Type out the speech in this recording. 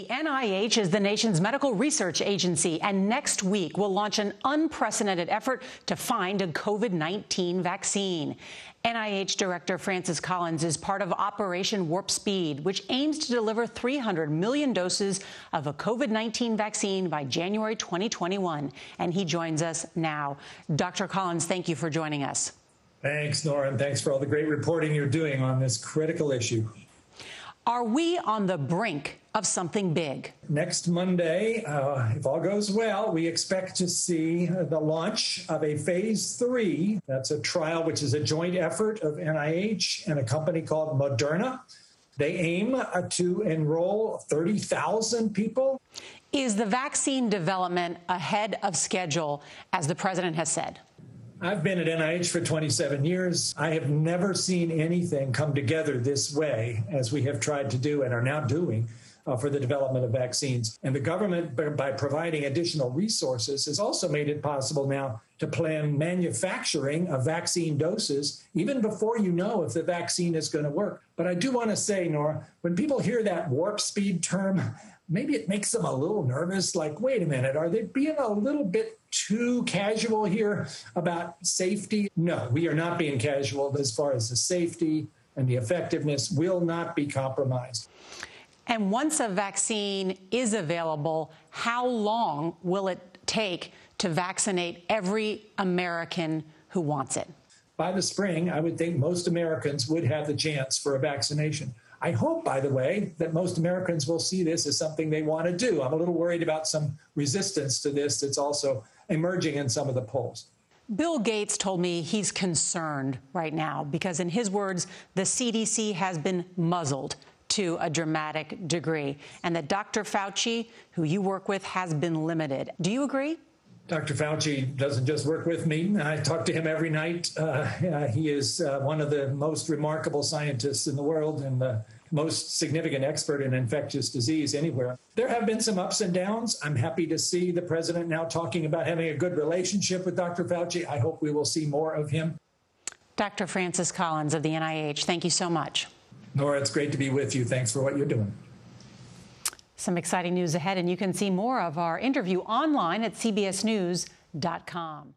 The NIH is the nation's medical research agency, and next week will launch an unprecedented effort to find a COVID 19 vaccine. NIH Director Francis Collins is part of Operation Warp Speed, which aims to deliver 300 million doses of a COVID 19 vaccine by January 2021. And he joins us now. Dr. Collins, thank you for joining us. Thanks, Nora, and thanks for all the great reporting you're doing on this critical issue. Are we on the brink of something big? Next Monday, uh, if all goes well, we expect to see the launch of a phase three. That's a trial which is a joint effort of NIH and a company called Moderna. They aim uh, to enroll 30,000 people. Is the vaccine development ahead of schedule, as the president has said? I've been at NIH for 27 years. I have never seen anything come together this way as we have tried to do and are now doing uh, for the development of vaccines. And the government, by providing additional resources, has also made it possible now to plan manufacturing of vaccine doses even before you know if the vaccine is going to work. But I do want to say, Nora, when people hear that warp speed term, maybe it makes them a little nervous. Like, wait a minute, are they being a little bit too casual here about safety? No, we are not being casual as far as the safety and the effectiveness will not be compromised. And once a vaccine is available, how long will it take to vaccinate every American who wants it? By the spring, I would think most Americans would have the chance for a vaccination. I hope, by the way, that most Americans will see this as something they want to do. I'm a little worried about some resistance to this that's also emerging in some of the polls. Bill Gates told me he's concerned right now because, in his words, the CDC has been muzzled to a dramatic degree, and that Dr. Fauci, who you work with, has been limited. Do you agree? Dr. Fauci doesn't just work with me. I talk to him every night. Uh, uh, he is uh, one of the most remarkable scientists in the world and the most significant expert in infectious disease anywhere. There have been some ups and downs. I'm happy to see the president now talking about having a good relationship with Dr. Fauci. I hope we will see more of him. Dr. Francis Collins of the NIH, thank you so much. Nora, it's great to be with you. Thanks for what you're doing. Some exciting news ahead, and you can see more of our interview online at cbsnews.com.